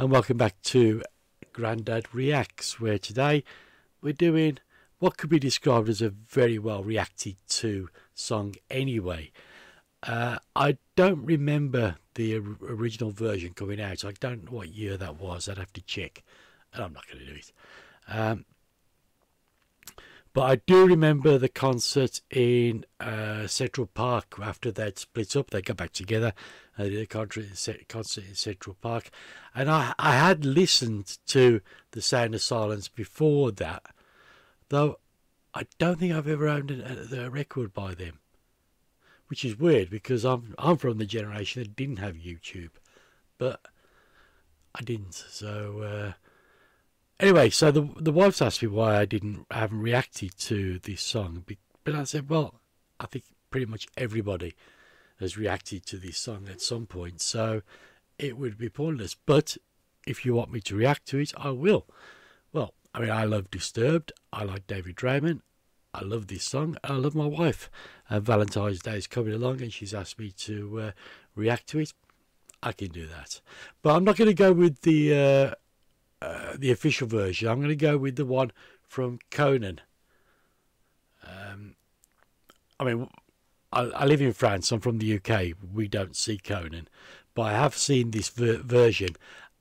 and welcome back to Grandad Reacts, where today we're doing what could be described as a very well reacted to song anyway. Uh, I don't remember the original version coming out. I don't know what year that was. I'd have to check, and I'm not going to do it. Um, but I do remember the concert in uh, Central Park after they'd split up. They got back together. They did a concert in Central Park. And I, I had listened to The Sound of Silence before that, though I don't think I've ever owned a, a record by them. Which is weird because I'm I'm from the generation that didn't have YouTube, but I didn't. So uh, Anyway, so the the wives asked me why I didn't I haven't reacted to this song, but I said, well, I think pretty much everybody has reacted to this song at some point, so it would be pointless. But if you want me to react to it, I will. Well, I mean, I love Disturbed. I like David Draiman. I love this song. I love my wife. Uh, Valentine's Day is coming along, and she's asked me to uh, react to it. I can do that, but I'm not going to go with the uh, uh, the official version. I'm going to go with the one from Conan. Um, I mean, I, I, live in France. I'm from the UK. We don't see Conan, but I have seen this ver version,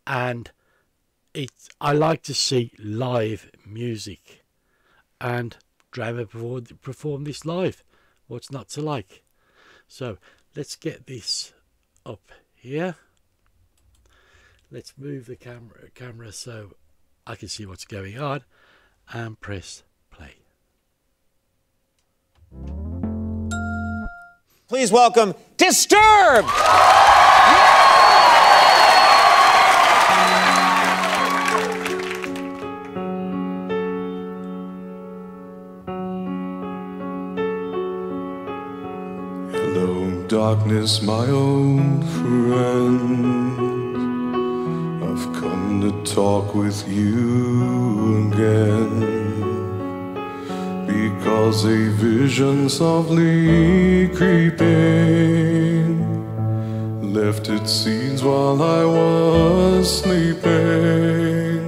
and it. I like to see live music, and Draiman performed, perform this live. What's not to like? So let's get this up here let's move the camera camera so I can see what's going on and press play. Please welcome Disturbed! Hello, darkness, my old friend talk with you again. Because a vision softly creeping left its seeds while I was sleeping.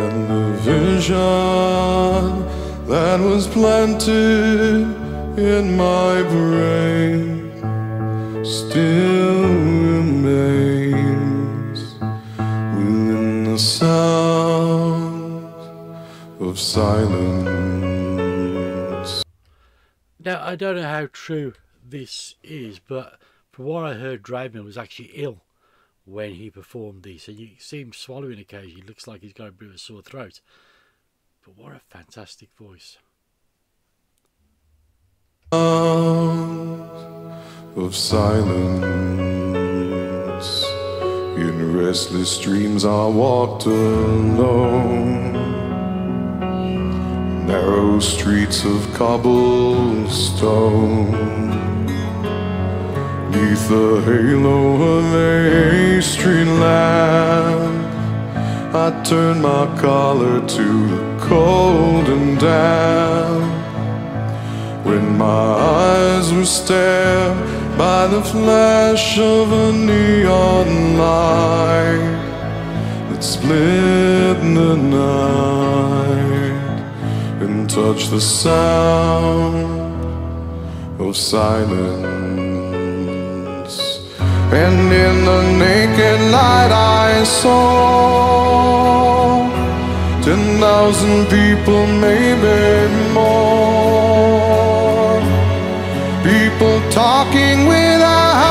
And the vision that was planted in my brain still silence. Now, I don't know how true this is, but from what I heard, Draiman was actually ill when he performed these, and you see him swallowing occasionally. Looks like he's got a bit of a sore throat. But what a fantastic voice. Of silence. In restless dreams I walked alone Narrow streets of cobblestone. Neath the halo of a street lamp I turned my collar to the cold and damp. When my eyes were stared by the flash of a neon light that split the night and touched the sound of silence. And in the naked light I saw ten thousand people, maybe more People talking without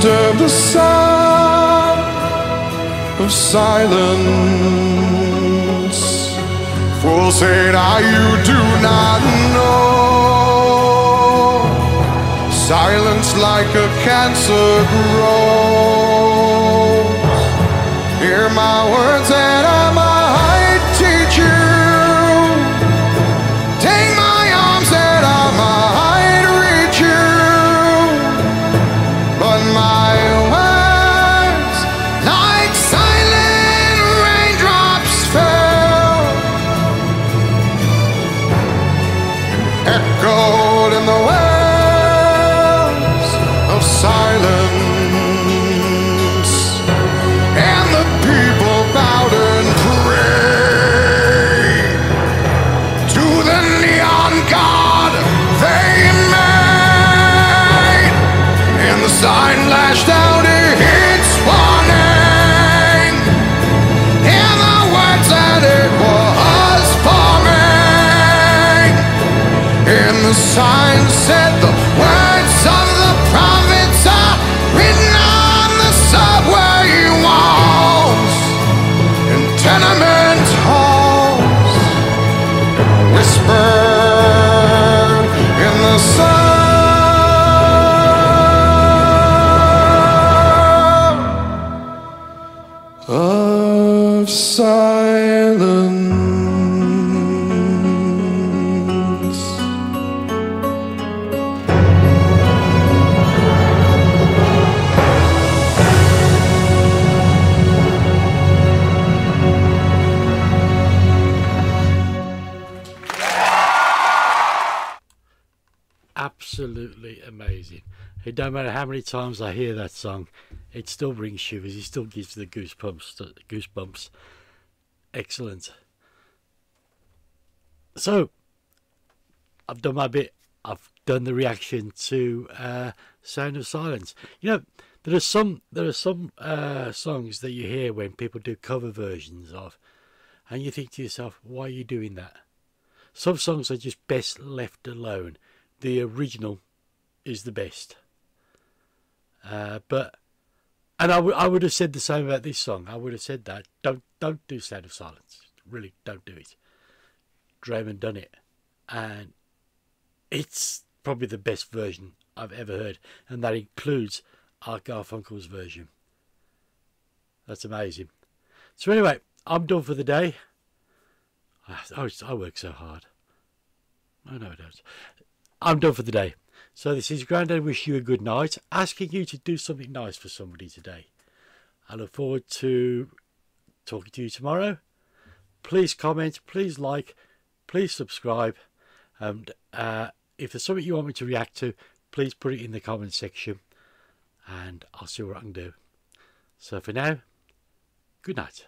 disturb the sound of silence. Fool said, I you do not know. Silence like a cancer grows. Hear my words absolutely amazing. It don't matter how many times I hear that song, it still brings shivers. It still gives the goosebumps. Goosebumps. Excellent. So, I've done my bit. I've done the reaction to uh, "Sound of Silence." You know, there are some there are some uh, songs that you hear when people do cover versions of, and you think to yourself, "Why are you doing that?" Some songs are just best left alone. The original is the best. Uh, but and I, I would have said the same about this song. I would have said that don't don't do Sound of Silence. Really, don't do it. Draiman done it, and it's probably the best version I've ever heard, and that includes Art Garfunkel's version. That's amazing. So anyway, I'm done for the day. I, I work so hard. I know I don't. I'm done for the day. So this is Grandad wish you a good night, asking you to do something nice for somebody today. I look forward to talking to you tomorrow. Please comment, please like, please subscribe, and uh, if there's something you want me to react to, please put it in the comment section, and I'll see what I can do. So for now, good night.